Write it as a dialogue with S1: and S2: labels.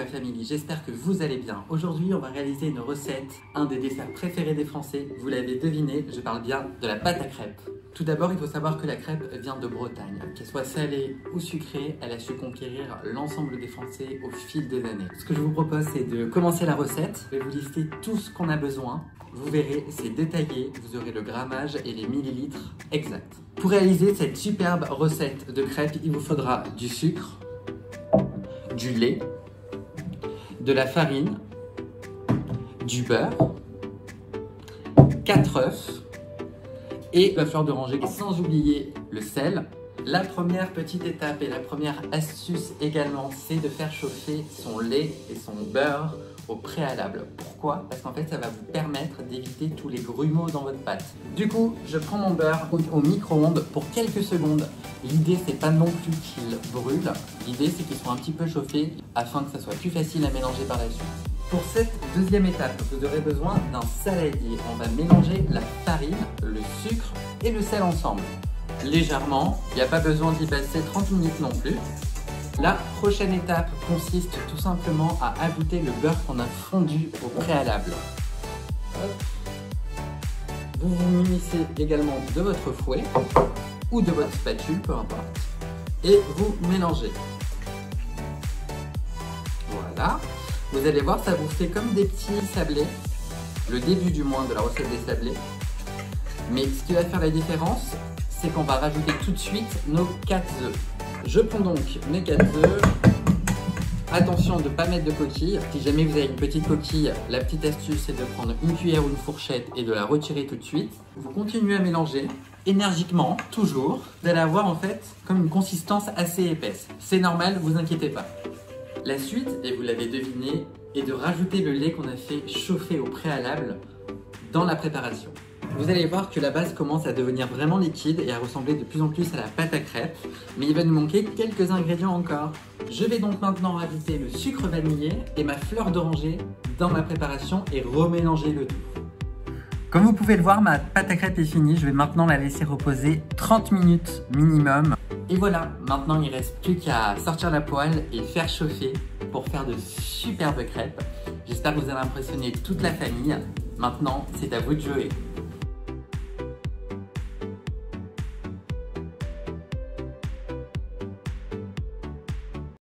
S1: La Family, j'espère que vous allez bien. Aujourd'hui, on va réaliser une recette, un des desserts préférés des Français. Vous l'avez deviné, je parle bien de la pâte à crêpes. Tout d'abord, il faut savoir que la crêpe vient de Bretagne. Qu'elle soit salée ou sucrée, elle a su conquérir l'ensemble des Français au fil des années. Ce que je vous propose, c'est de commencer la recette. Je vais vous lister tout ce qu'on a besoin. Vous verrez, c'est détaillé, vous aurez le grammage et les millilitres exacts. Pour réaliser cette superbe recette de crêpes, il vous faudra du sucre, du lait, de la farine, du beurre, 4 œufs et la fleur d'oranger, sans oublier le sel. La première petite étape et la première astuce également, c'est de faire chauffer son lait et son beurre au préalable. Pourquoi? Parce qu'en fait, ça va vous permettre d'éviter tous les grumeaux dans votre pâte. Du coup, je prends mon beurre au micro-ondes pour quelques secondes. L'idée, c'est pas non plus qu'il brûle. L'idée, c'est qu'il soit un petit peu chauffé afin que ça soit plus facile à mélanger par la suite. Pour cette deuxième étape, vous aurez besoin d'un saladier. On va mélanger la farine, le sucre et le sel ensemble. Légèrement, il n'y a pas besoin d'y passer 30 minutes non plus. La prochaine étape consiste tout simplement à ajouter le beurre qu'on a fondu au préalable. Vous vous munissez également de votre fouet ou de votre spatule, peu importe, et vous mélangez. Voilà. Vous allez voir, ça vous fait comme des petits sablés, le début du moins de la recette des sablés. Mais ce qui va faire la différence, c'est qu'on va rajouter tout de suite nos 4 œufs. Je prends donc mes 4 œufs. Attention de ne pas mettre de coquille. Si jamais vous avez une petite coquille, la petite astuce c'est de prendre une cuillère ou une fourchette et de la retirer tout de suite. Vous continuez à mélanger énergiquement, toujours. Vous allez avoir en fait comme une consistance assez épaisse. C'est normal, vous inquiétez pas. La suite, et vous l'avez deviné, est de rajouter le lait qu'on a fait chauffer au préalable dans la préparation. Vous allez voir que la base commence à devenir vraiment liquide et à ressembler de plus en plus à la pâte à crêpes, mais il va nous manquer quelques ingrédients encore. Je vais donc maintenant rajouter le sucre vanillé et ma fleur d'oranger dans ma préparation et remélanger le tout. Comme vous pouvez le voir, ma pâte à crêpes est finie. Je vais maintenant la laisser reposer 30 minutes minimum. Et voilà, maintenant il ne reste plus qu'à sortir la poêle et faire chauffer pour faire de superbes crêpes. J'espère que vous allez impressionner toute la famille. Maintenant, c'est à vous de jouer.